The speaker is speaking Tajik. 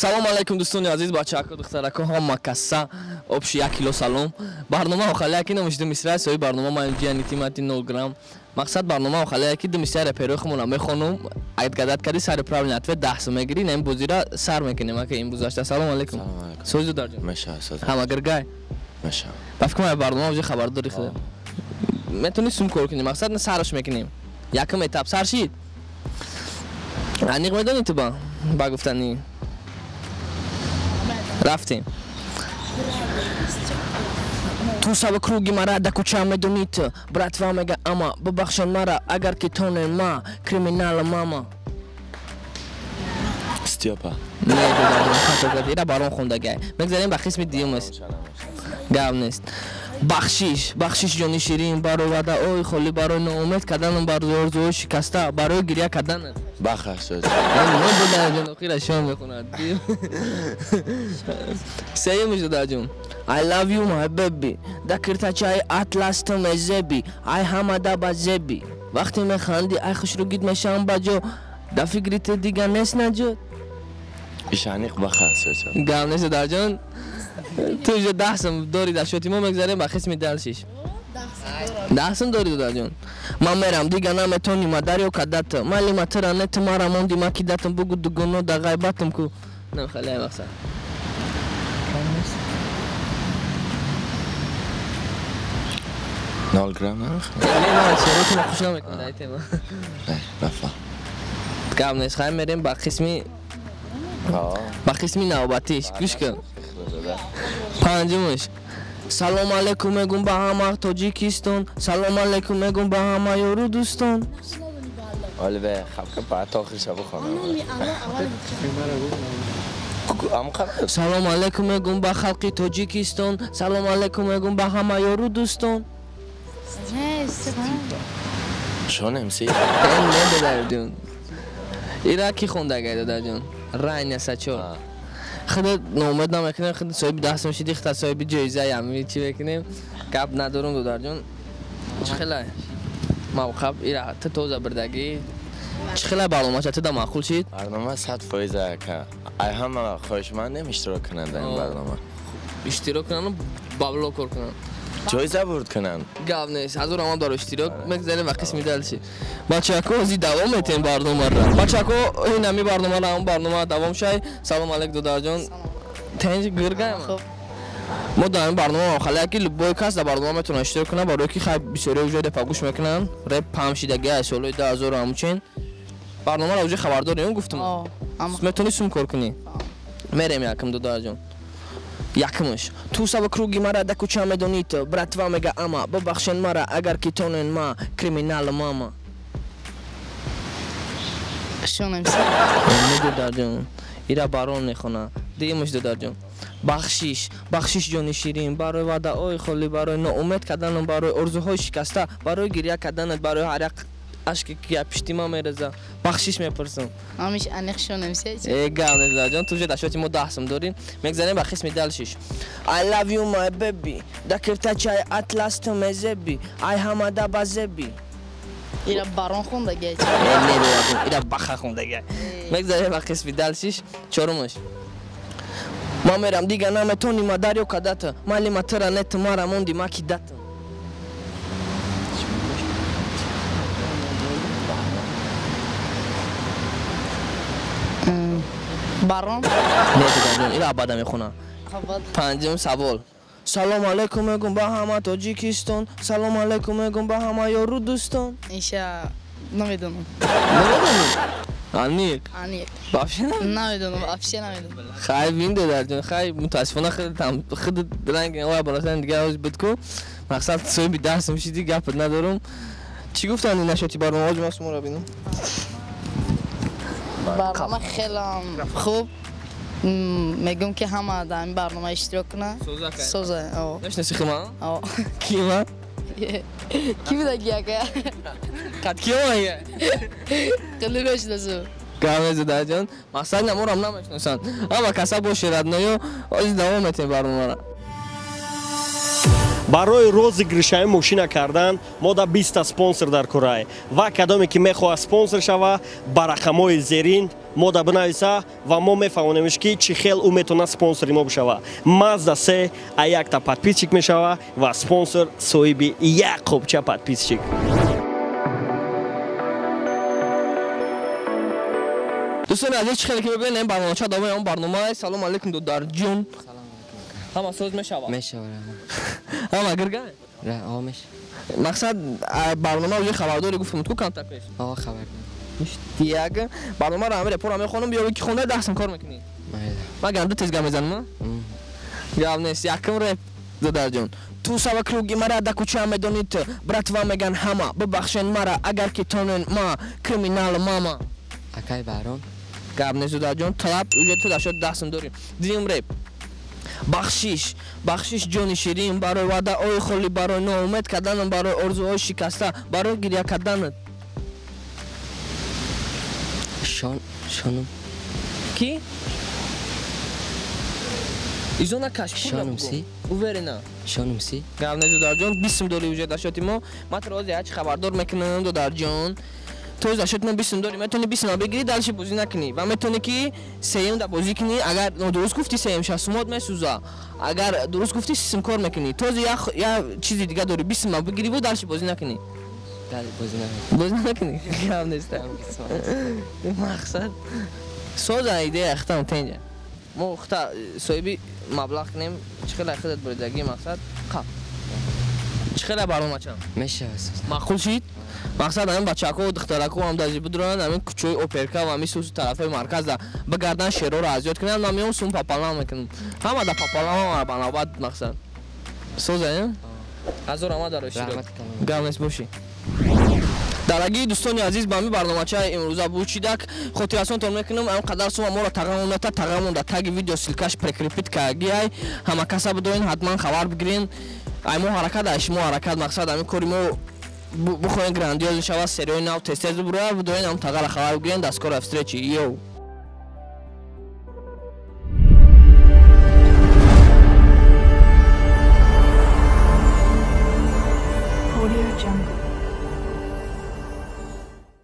салом алайкум дӯстони азиз бачааку духтараку ҳама каса обши як кило салом барнома охалияки намушиду мисраи соҳи барнома маҷияни тимати нол грамм мақсад барнома охалияки ду мисраи перохмона мехонум гадат кади сари правилни атве даҳсо мегири на ин бозира сар мекунем ака ин бузашта салом алайкум сӯзу дарҷо ҳама гиргай ба фикрмая барнома уҷа хабардори худа метони сум кор кунем мақсад на сараш мекунем якум этап сар шид аниқ медони ту ба ба гуфтани рафтем ту сабакруги мара да куча медонит? Братва мега ама бубахшон мара агар ки тонен ма криминала мама. Стёпа. Ира барон хундагай мегзарем ба қисми диюмест гап нест. Бахшиш бахшиш ҷони ширин барои вадаои холӣ барои ноумед карданам барои орзуҳои шикаста барои гиря карданат бахашохирашон мекунад сеюмиш дадаҷон I love you my baby. Да киртачаи атлас ту мезеби ай ҳамада ба зеби вақте механди ай хушругит мешавам ба ҷо да фикрите дига нест наҷот ишаниқ бахас гап нест дадаҷон ту ҷо даҳ сум дори дар шоти мо мегзарем ба қисми далшиш даҳ сум дори додаҷон ман мерам дига наметони мадарё кадат майли матара нет мара монди ма кидатм бугу дугуно да ғайбатм ку намхалия мақсад нол грамм хуш намекунад тема гап нест хай мерем ба қисми ба қисми навбатиш гӯш кун панҷумаш салом алейкум мегум ба ҳама тоҷикистон. Салом алейкум мегум ба ҳама ёру дӯстон. Салом алейкум мегум ба халқи тоҷикистон. Салом алейкум мегум ба ҳама ёру дӯстон. Ира ки хондагай дадаҷон райня сачо хеле ноумед намекунем хеле соҳиби даҳсум шиди хта соҳиби ҷоизаям чӣ мекунем гап надорум дударҷон чӣ хелай мавқаб ира ту тоза бирдагӣ чӣ хелай барномача туда маъқул шид барнома сад фоиза ака ай ҳама хоҳишмандем иштирок кунанд дар ин барнома иштирок кунанд бабло кор кунанд ҷоиза бурд кунанд гап нест ҳазор ҳама дар иштирок мегзарем ва қисми далши бачако ози давом метем барномара бачако ин ами барномара ҳам барнома давом шай. Салом алейк додарҷон тенҷ гиргаем мо дар ин барнома охале ки любой кас дар барнома метавонад иштирок кунад барое ки хай бисёрио уҷо репа гӯш мекунанд. Реп памшидагиа солҳои ду ҳазору ҳамчен барномара уҷо хабардорем гуфтум метавонӣ сум кор кунӣ? Мерем якм додарҷон якмуш ту сабакруги мара да куча медонит братва мега ама бубахшен мара агар ки тонен ма криминал мама дударҷон ира барон мехона. Димуш дударҷон бахшиш бахшиш ҷони ширин. Барои ваъдаои холӣ барои ноумед карданам барои орзуҳои шикаста барои гирья карданат барои ҳар як ашке ки я пишти ма мереза бахшиш мепурсам. Амиш анихшонемсе э гав незаҷон ту ҷеда шоти мо даҳсум дорем мегзарем ба қисми далшиш. I love you my baby. Да киртачай атлас ту мезеби. Ай ҳамада ба зеби. Ира барон хундаге ира баха хундаге мегзарем ба қисми далшиш. Чорумаш ман мерам дига наметони мадарё кадата. Майли матара нет мара монди ма ки дата баром ин абада мехонам панҷум савол салом алейкум мегум ба ҳама тоҷикистон салом алейкум мегум ба ҳама ёру дӯстон иша намедонам аниқ намедонам вообще намедонам хай бин додарҷон хай мутаассифона хеле ранги ва баласани дигар ҳоз бидку мақсад соҳиби дарсам шиди гапат надорум чӣ гуфтанд нашоти барнома ҳоҷ масумора бинам барнома хелам хуб мегӯм ки ҳама дар ин барнома иштирок кунад соза мешнаси хима кима ки будагиака қаткиомая хеле мешнасу гамезадаҷон мақсад наморам намешнасанд ама каса боши радноё ози давом метем барномара барои розыгрышаи мошина кардан мо да биста спонсор дар курае ва кадоме ки мехоҳад спонсор шава ба рақамҳои зерин мо да бинависа ва мо мефаҳмонемш ки чӣ хел ӯ метавонад спонсори мо бишава. Мазда се а якта подписчик мешава ва спонсор соҳиби як қопча подписчик. Дӯстони азиз чӣ хеле ки бибинем? Барномача давоми он барномаи салом алейкум дударҷун ҳама соз мешава мешавад ҳама гирга о меш мақсад барнома уҷи хабардори гуфтам. Ту камтар пеш о хабар. Як? Барномаро амире пура мехонам биёви ки хонда даҳсам кор мекунӣ? Майда. Ма ганду тезга мезанам М. гап нест якм реп дударҷон ту сабакруги мара да куча медонид. Братва меган ҳама. Бибахшен мара агар ки тонен ма криминал мама. Акай барон? Гап нест дударҷон талаб ту дашод даҳсам дорим дуюм реп бахшиш. Бахшиш ҷони ширин барои ваъдаҳои холӣ барои ноумед карданам барои орзуҳои шикаста барои гирья карданат шон шонум. Ки? Изона каш Шонум си? уверена. Шонум си? Гап нест дударҷон бисм дори уҷе дашоти мо матро оз яч хабардор мекунам дударҷон ту дашоти мо бисм дори метони бисма бигирӣ далши бозӣ накунӣ. Ва метони ки сеюм да бозӣ кунӣ агар нодуруст гуфти сеюм шастумот месӯза. Агар дуруст гуфти сисм кор мекунӣ. Този як я чизи дига дори бисма бигирӣ бу далши бозӣ накунӣ? Бозӣ накунӣ. Гап неста. Мақсад. Соза идея хитам тенҷа. Мо хита соҳиби маблағ кунем чӣ хела хидат буридагӣ мақсад? Қаб чӣ хела барномачам мешавад маъқул шид мақсад ҳамин бачаҳако духтарако ҳам дази будуранд ҳамин кӯчаҳои оперка ва ҳамин сусу тарафҳои марказ да бигардан шероро азёд кунанд. Ва меом сум папалам мекунам. Ҳама да папалама банавбат мақсад. Соза ҳазор ҳама дар иштирок раҳмат калом гап нест боши. Дарагии дӯстони азиз ба ҳамин барномачаи имрӯза бучидак хотиррасонтон мекунам ҳам қадар сума моро тағамонда тағамонда таги видео силкаш прикрепит кагиай ҳама каса бидоин ҳатман хабар бигирен ай мо ҳаракат ай шумо ҳаракат. Мақсад ҳамин кори мо бу- бухоҳем грандиоз шавад сериёи нав тез тез бибурояд бидоин ҳам тағара хабар бигирен дасткора встречи йоу